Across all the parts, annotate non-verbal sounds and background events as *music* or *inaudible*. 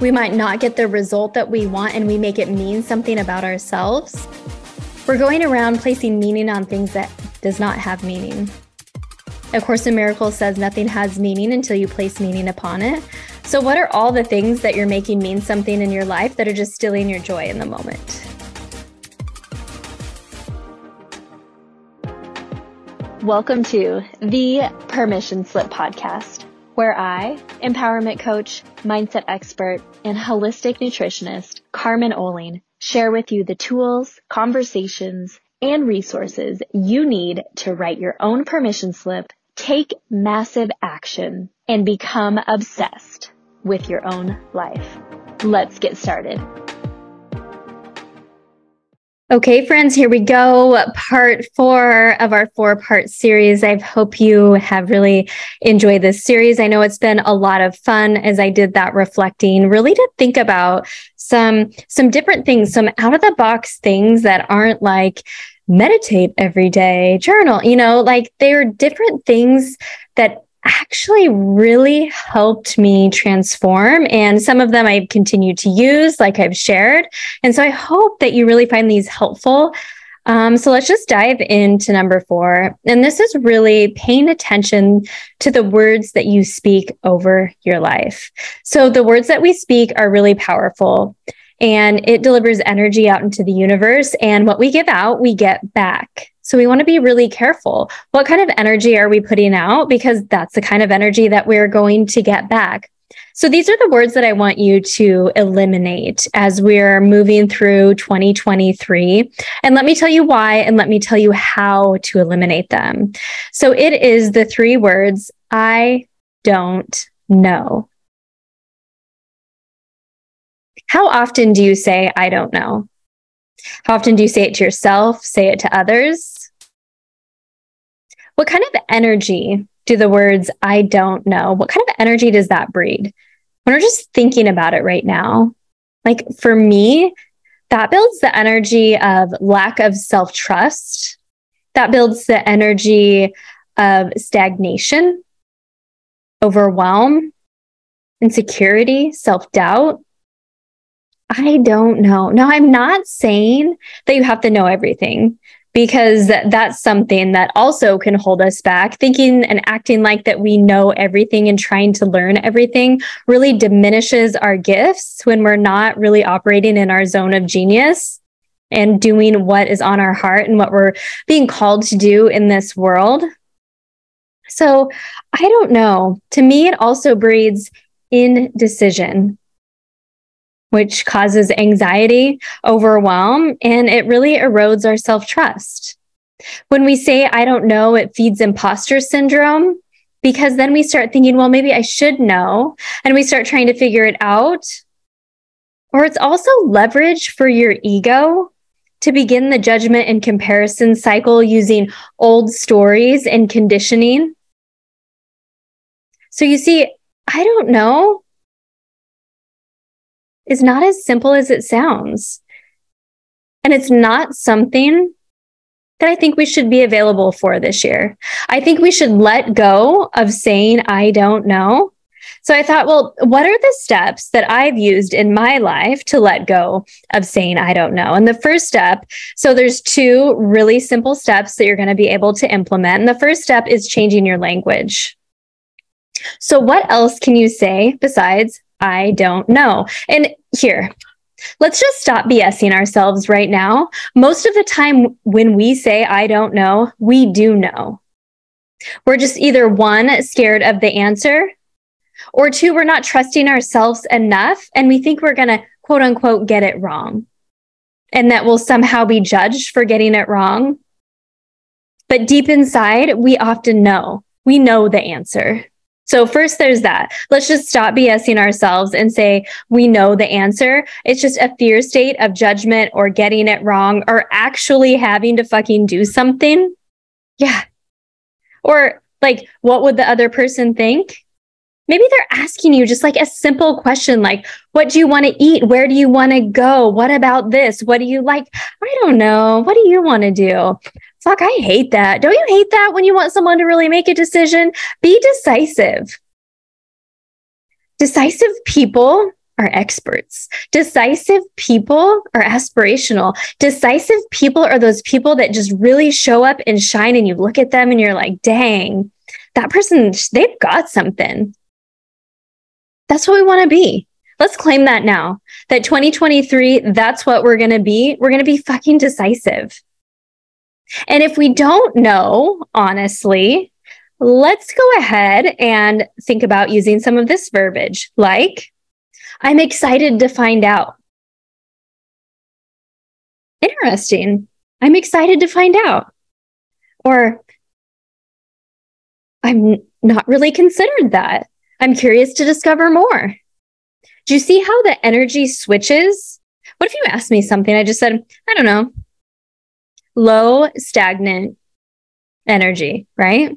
We might not get the result that we want and we make it mean something about ourselves. We're going around placing meaning on things that does not have meaning. A Course in Miracles says nothing has meaning until you place meaning upon it. So, what are all the things that you're making mean something in your life that are just stealing your joy in the moment? Welcome to the Permission Slip Podcast where I, empowerment coach, mindset expert, and holistic nutritionist Carmen Ohling share with you the tools, conversations, and resources you need to write your own permission slip, take massive action, and become obsessed with your own life. Let's get started. Okay, friends, here we go. Part four of our four part series. I hope you have really enjoyed this series. I know it's been a lot of fun as I did that reflecting, really to think about some, some different things, some out of the box things that aren't like meditate every day, journal, you know, like they're different things that actually really helped me transform. And some of them I've continued to use, like I've shared. And so I hope that you really find these helpful. Um, so let's just dive into number four. And this is really paying attention to the words that you speak over your life. So the words that we speak are really powerful and it delivers energy out into the universe. And what we give out, we get back. So we want to be really careful. What kind of energy are we putting out? Because that's the kind of energy that we're going to get back. So these are the words that I want you to eliminate as we're moving through 2023. And let me tell you why, and let me tell you how to eliminate them. So it is the three words I don't know. How often do you say, I don't know? How often do you say it to yourself, say it to others? What kind of energy do the words I don't know, what kind of energy does that breed? When we're just thinking about it right now, like for me, that builds the energy of lack of self trust. That builds the energy of stagnation, overwhelm, insecurity, self doubt. I don't know. Now, I'm not saying that you have to know everything because that's something that also can hold us back. Thinking and acting like that we know everything and trying to learn everything really diminishes our gifts when we're not really operating in our zone of genius and doing what is on our heart and what we're being called to do in this world. So I don't know. To me, it also breeds indecision which causes anxiety, overwhelm, and it really erodes our self trust. When we say, I don't know, it feeds imposter syndrome because then we start thinking, well, maybe I should know. And we start trying to figure it out. Or it's also leverage for your ego to begin the judgment and comparison cycle using old stories and conditioning. So you see, I don't know is not as simple as it sounds. And it's not something that I think we should be available for this year. I think we should let go of saying, I don't know. So I thought, well, what are the steps that I've used in my life to let go of saying, I don't know? And the first step, so there's two really simple steps that you're going to be able to implement. And the first step is changing your language. So, what else can you say besides, I don't know? And here, let's just stop BSing ourselves right now. Most of the time, when we say, I don't know, we do know. We're just either one, scared of the answer, or two, we're not trusting ourselves enough and we think we're going to quote unquote get it wrong and that we'll somehow be judged for getting it wrong. But deep inside, we often know. We know the answer. So first there's that. Let's just stop BSing ourselves and say we know the answer. It's just a fear state of judgment or getting it wrong or actually having to fucking do something. Yeah. Or like, what would the other person think? Maybe they're asking you just like a simple question like, what do you want to eat? Where do you want to go? What about this? What do you like? I don't know. What do you want to do? Fuck, I hate that. Don't you hate that when you want someone to really make a decision? Be decisive. Decisive people are experts. Decisive people are aspirational. Decisive people are those people that just really show up and shine, and you look at them and you're like, dang, that person, they've got something. That's what we want to be. Let's claim that now. That 2023, that's what we're going to be. We're going to be fucking decisive. And if we don't know, honestly, let's go ahead and think about using some of this verbiage like, I'm excited to find out. Interesting. I'm excited to find out. Or I'm not really considered that. I'm curious to discover more. Do you see how the energy switches? What if you asked me something? I just said, I don't know, low, stagnant energy, right?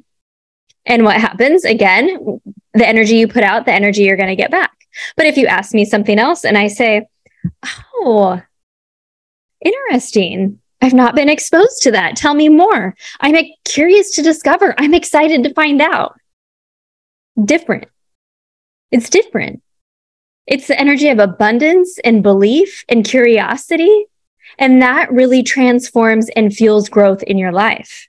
And what happens again? The energy you put out, the energy you're going to get back. But if you ask me something else and I say, oh, interesting. I've not been exposed to that. Tell me more. I'm curious to discover. I'm excited to find out. Different. It's different. It's the energy of abundance and belief and curiosity. And that really transforms and fuels growth in your life.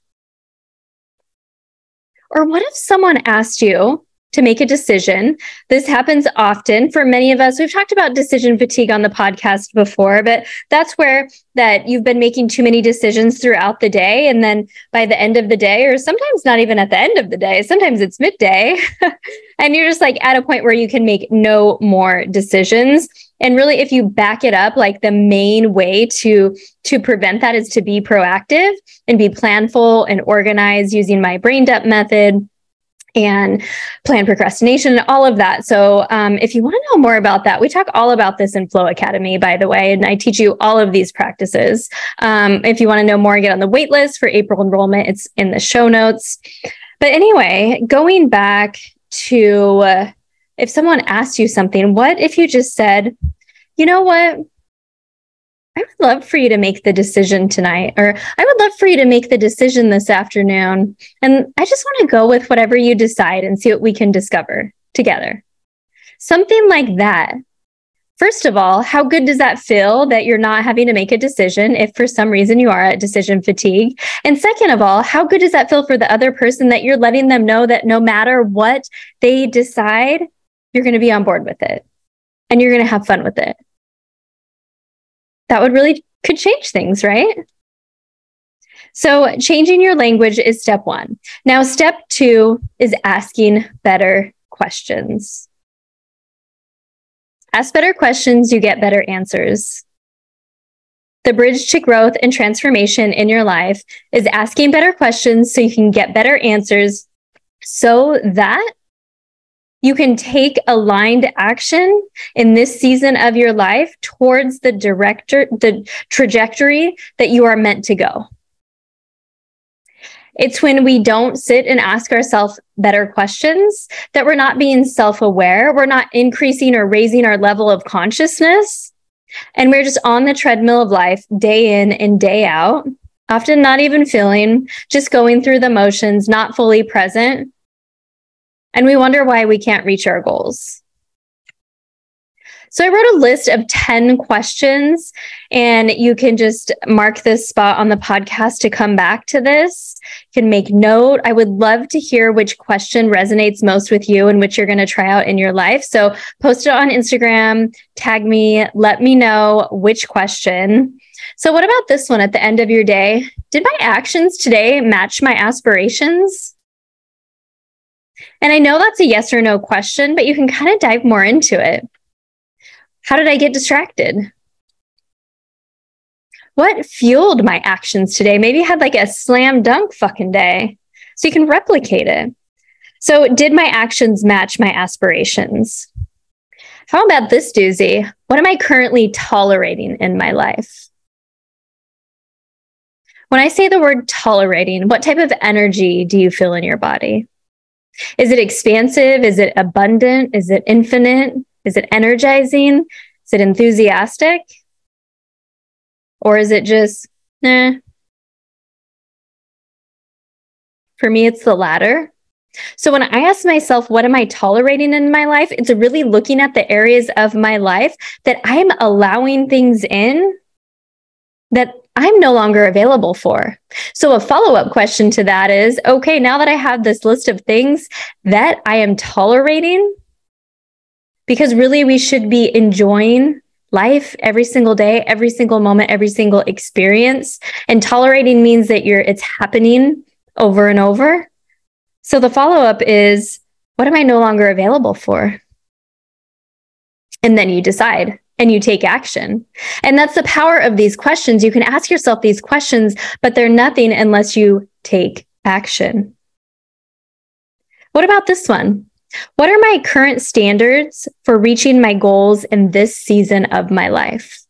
Or what if someone asked you, to make a decision. This happens often for many of us. We've talked about decision fatigue on the podcast before, but that's where that you've been making too many decisions throughout the day. And then by the end of the day, or sometimes not even at the end of the day, sometimes it's midday, *laughs* and you're just like at a point where you can make no more decisions and really if you back it up like the main way to to prevent that is to be proactive and be planful and organized using my brain dump method and plan procrastination all of that. So, um, if you want to know more about that, we talk all about this in Flow Academy, by the way, and I teach you all of these practices. Um, if you want to know more, get on the wait list for April enrollment. It's in the show notes. But anyway, going back to uh, if someone asked you something, what if you just said, you know what? I would love for you to make the decision tonight, or I would love for you to make the decision this afternoon. And I just want to go with whatever you decide and see what we can discover together. Something like that. First of all, how good does that feel that you're not having to make a decision if for some reason you are at decision fatigue? And second of all, how good does that feel for the other person that you're letting them know that no matter what they decide, you're going to be on board with it and you're going to have fun with it? That would really could change things, right? So, changing your language is step one. Now, step two is asking better questions. Ask better questions, you get better answers. The bridge to growth and transformation in your life is asking better questions so you can get better answers so that you can take aligned action in this season of your life towards the director, the trajectory that you are meant to go. It's when we don't sit and ask ourselves better questions that we're not being self aware. We're not increasing or raising our level of consciousness. And we're just on the treadmill of life day in and day out, often not even feeling, just going through the motions, not fully present and we wonder why we can't reach our goals. So I wrote a list of 10 questions, and you can just mark this spot on the podcast to come back to this. You can make note. I would love to hear which question resonates most with you and which you're going to try out in your life. So post it on Instagram, tag me, let me know which question. So, what about this one at the end of your day? Did my actions today match my aspirations? And I know that's a yes or no question, but you can kind of dive more into it. How did I get distracted? What fueled my actions today? Maybe I had like a slam dunk fucking day. So you can replicate it. So, did my actions match my aspirations? How about this doozy? What am I currently tolerating in my life? When I say the word tolerating, what type of energy do you feel in your body? Is it expansive? Is it abundant? Is it infinite? Is it energizing? Is it enthusiastic? Or is it just, eh? For me, it's the latter. So when I ask myself, what am I tolerating in my life? It's really looking at the areas of my life that I'm allowing things in that I'm no longer available for. So a follow up question to that is okay, now that I have this list of things that I am tolerating, because really we should be enjoying life every single day, every single moment, every single experience. And tolerating means that you're, it's happening over and over. So the follow up is what am I no longer available for? And then you decide and you take action. And that's the power of these questions. You can ask yourself these questions, but they're nothing unless you take action. What about this one? What are my current standards for reaching my goals in this season of my life?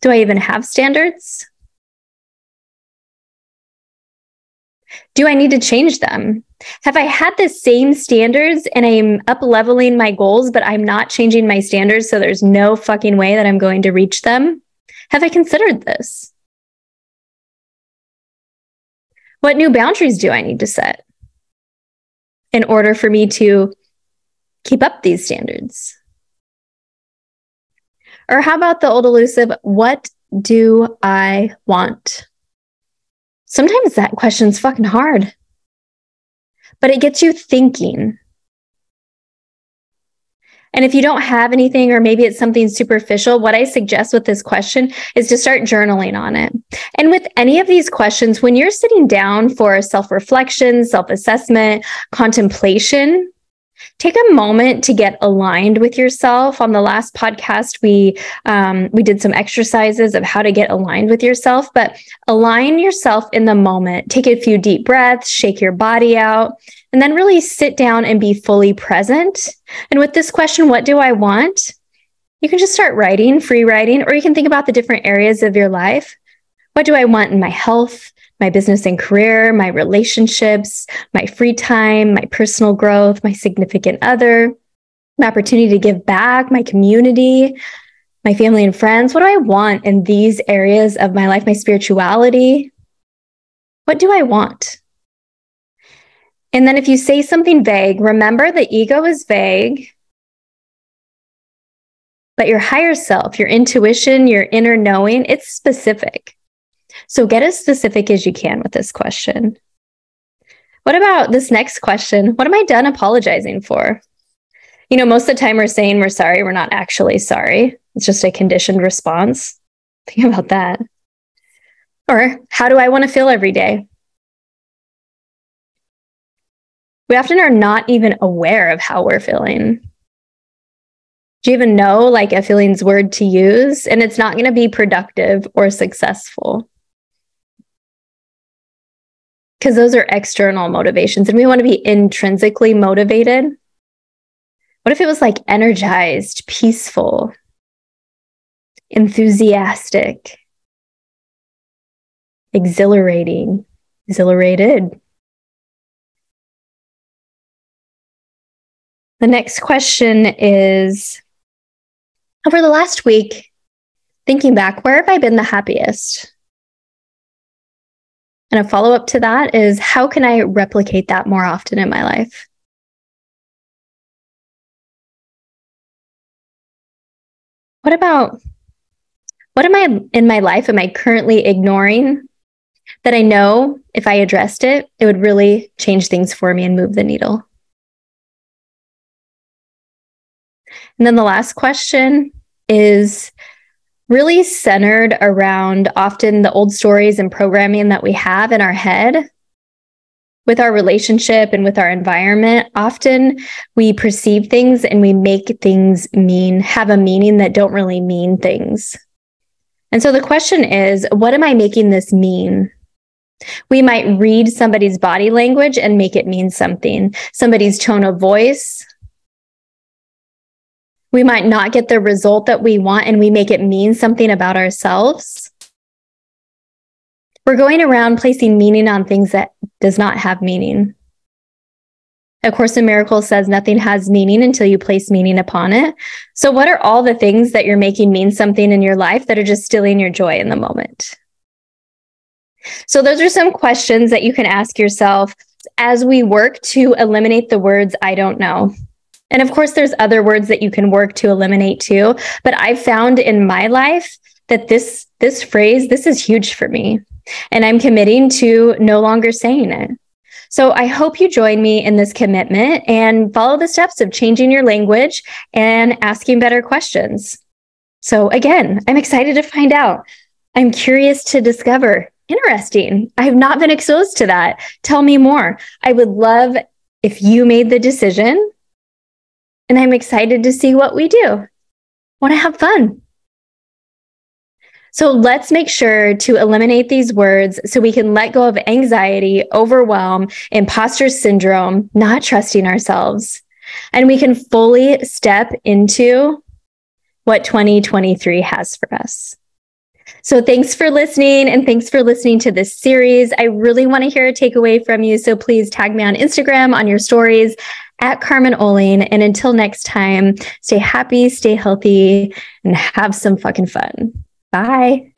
Do I even have standards? Do I need to change them? Have I had the same standards and I'm up leveling my goals, but I'm not changing my standards? So there's no fucking way that I'm going to reach them? Have I considered this? What new boundaries do I need to set in order for me to keep up these standards? Or how about the old elusive, what do I want? Sometimes that question's fucking hard, but it gets you thinking. And if you don't have anything, or maybe it's something superficial, what I suggest with this question is to start journaling on it. And with any of these questions, when you're sitting down for self reflection, self assessment, contemplation, take a moment to get aligned with yourself. On the last podcast we um, we did some exercises of how to get aligned with yourself but align yourself in the moment. Take a few deep breaths shake your body out and then really sit down and be fully present. And with this question what do i want? You can just start writing free writing or you can think about the different areas of your life what do i want in my health my business and career, my relationships, my free time, my personal growth, my significant other, my opportunity to give back, my community, my family and friends. What do I want in these areas of my life, my spirituality? What do I want? And then if you say something vague, remember the ego is vague. But your higher self, your intuition, your inner knowing, it's specific. So get as specific as you can with this question. What about this next question? What am I done apologizing for? You know, most of the time we're saying we're sorry, we're not actually sorry. It's just a conditioned response. *laughs* Think about that. Or how do I want to feel every day? We often are not even aware of how we're feeling. Do you even know like a feeling's word to use? And it's not going to be productive or successful because those are external motivations and we want to be intrinsically motivated. What if it was like energized, peaceful, enthusiastic, exhilarating, exhilarated? The next question is Over the last week, thinking back, where have I been the happiest? And a follow up to that is how can I replicate that more often in my life? What about what am I in my life am I currently ignoring that I know if I addressed it, it would really change things for me and move the needle? And then the last question is really centered around often the old stories and programming that we have in our head. With our relationship and with our environment often we perceive things and we make things mean have a meaning that don't really mean things. And so the question is what am i making this mean? We might read somebody's body language and make it mean something. Somebody's tone of voice we might not get the result that we want and we make it mean something about ourselves. We're going around placing meaning on things that does not have meaning. A Course in Miracles says nothing has meaning until you place meaning upon it. So, what are all the things that you're making mean something in your life that are just stealing your joy in the moment? So, those are some questions that you can ask yourself as we work to eliminate the words I don't know. And of course, there's other words that you can work to eliminate too. But I've found in my life that this this phrase, this is huge for me. And I'm committing to no longer saying it. So I hope you join me in this commitment and follow the steps of changing your language and asking better questions. So again, I'm excited to find out. I'm curious to discover. Interesting. I have not been exposed to that. Tell me more. I would love if you made the decision. And I'm excited to see what we do. Want to have fun. So let's make sure to eliminate these words so we can let go of anxiety, overwhelm, imposter syndrome, not trusting ourselves. And we can fully step into what 2023 has for us. So thanks for listening and thanks for listening to this series. I really want to hear a takeaway from you. So please tag me on Instagram on your stories at Carmen Ohling. And until next time, stay happy, stay healthy, and have some fucking fun. Bye.